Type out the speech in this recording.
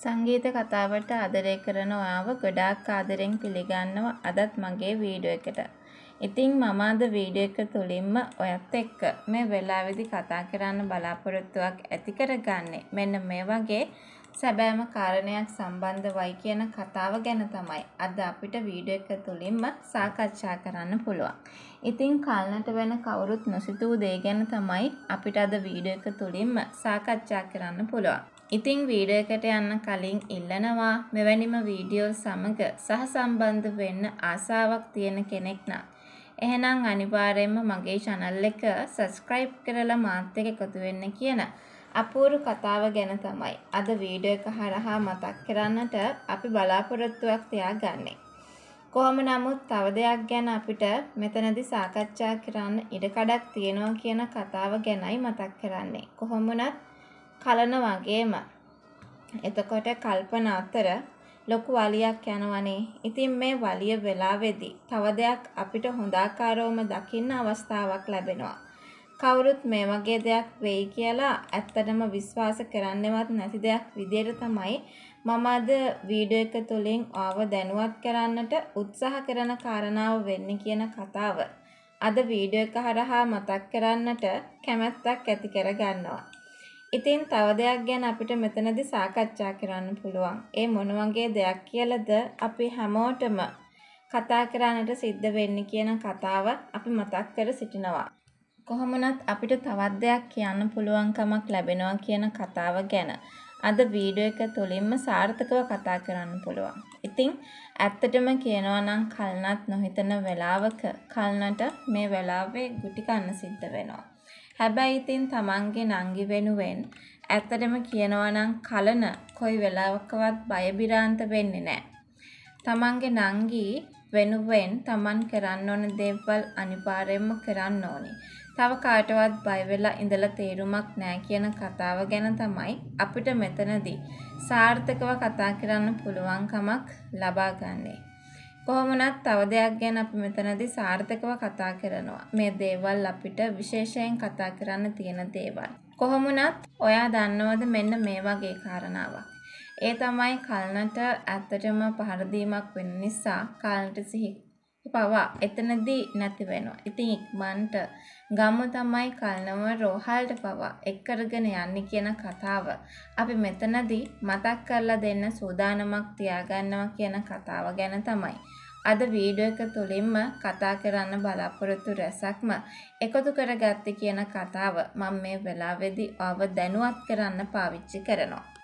සංගීත කතාවට ආදරය කරන ඔයාව ගොඩාක් ආදරෙන් පිළිගන්නවා අදත් මගේ වීඩියෝ එකට. ඉතින් මම අද වීඩියෝ එක තුලින්ම ඔයත් එක්ක මේ වෙලාවේදී කතා කරන්න බලාපොරොත්තුවක් ඇති කරගන්නේ මෙන්න මේ වගේ සැබෑම කාරණයක් සම්බන්ධවයි කියන කතාව ගැන තමයි අද අපිට වීඩියෝ එක තුලින්ම සාකච්ඡා කරන්න පුළුවන්. ඉතින් කල්නට වෙන කවුරුත් නොසිතූ දේ ගැන තමයි අපිට අද වීඩියෝ එක තුලින්ම සාකච්ඡා කරන්න පුළුවන්. ඉතින් වීඩියෝ එකට යන්න කලින් ඉල්ලනවා මෙවැනිම වීඩියෝ සමග සහසම්බන්ධ වෙන්න ආසාවක් තියෙන කෙනෙක් නම් එහෙනම් අනිවාර්යයෙන්ම මගේ channel එක subscribe කරලා මාත් එක්ක එකතු වෙන්න කියන අපූර්ව කතාව ගැන තමයි අද වීඩියෝ එක හරහා මතක් කරන්නට අපි බලාපොරොත්තුවක් තියාගන්නේ. කොහොම නමුත් තව දෙයක් ගැන අපිට මෙතනදී සාකච්ඡා කරන්න ඉඩකඩක් තියෙනවා කියන කතාව ගැනයි මතක් කරන්නේ. කොහොම වුණත් කලන වගේම එතකොට කල්පන අතර ලොකු වලියක් යනවනේ. ඉතින් මේ වලිය වෙලාවේදී තව දෙයක් අපිට හොඳාකාරවම දකින්න අවස්ථාවක් ලැබෙනවා. කවුරුත් මේ වගේ දෙයක් වෙයි කියලා ඇත්තටම විශ්වාස කරන්නවත් නැති දෙයක් විදියට තමයි මම අද වීඩියෝ එක තුලින් ආව දැනුවත් කරන්නට උත්සාහ කරන කාරණාව වෙන්නේ කියන කතාව අද වීඩියෝ එක හරහා මතක් කරන්නට කැමැත්තක් ඇති කරගන්නවා. ඉතින් තව දෙයක් ගැන අපිට මෙතනදී සාකච්ඡා කරන්න පුළුවන්. ඒ මොන වගේ දෙයක් කියලාද අපි හැමෝටම කතා කරන්නට සිද්ධ වෙන්නේ කියන කතාව අපි මතක් කර සිටිනවා. කොහොමනත් අපිට තවත් දෙයක් කියන්න පුළුවන්කමක් ලැබෙනවා කියන කතාව ගැන අද වීඩියෝ එක තුලින්ම සාර්ථකව කතා කරන්න පුළුවන්. ඉතින් ඇත්තටම කියනවා නම් කල්නත් නොහිතන වෙලාවක කල්නට මේ වෙලාවේ ගුටි කන්න සිද්ධ වෙනවා. හැබැයි ඉතින් තමන්ගේ නංගි වෙනුවෙන් ඇත්තටම කියනවා නම් කලන කොයි වෙලාවකවත් බයබිරාන්ත වෙන්නේ නැහැ. තමන්ගේ නංගි වෙනුවෙන් තමන් කරන්න ඕන දේවල් අනිවාර්යයෙන්ම කරන්න ඕනේ. තව කාටවත් බය වෙලා ඉඳලා තේරුමක් නැහැ කියන කතාව ගැන තමයි අපිට මෙතනදී සාර්ථකව කතා කරන්න පුළුවන්කමක් ලබා ගන්නේ. කොහොම වුණත් තව දෙයක් ගැන අපි මෙතනදී සාර්ථකව කතා කරනවා. මේ දේවල් අපිට විශේෂයෙන් කතා කරන්න තියෙන දේවල්. කොහොම වුණත් ඔයා දන්නවද මෙන්න මේ වගේ කාරණාවක්. ඒ තමයි කල්නට ඇත්තටම පහර දීමක් වෙන නිසා කල්නට සිහි පවා එතනදී නැති වෙනවා. ඉතින් ඉක්මනට ගම තමයි කල්නව රෝහල්ට පවා එක් කරගෙන යන්නේ කියන කතාව අපි මෙතනදී මතක් කරලා දෙන්න සූදානමක් තියාගන්නවා කියන කතාව ගැන තමයි අද වීඩියෝ එක තුලින්ම කතා කරන්න බලාපොරොත්තු රැසක්ම එකතු කරගත්තේ කියන කතාව මම මේ වෙලාවේදී ඔබ දැනුවත් කරන්න පාවිච්චි කරනවා.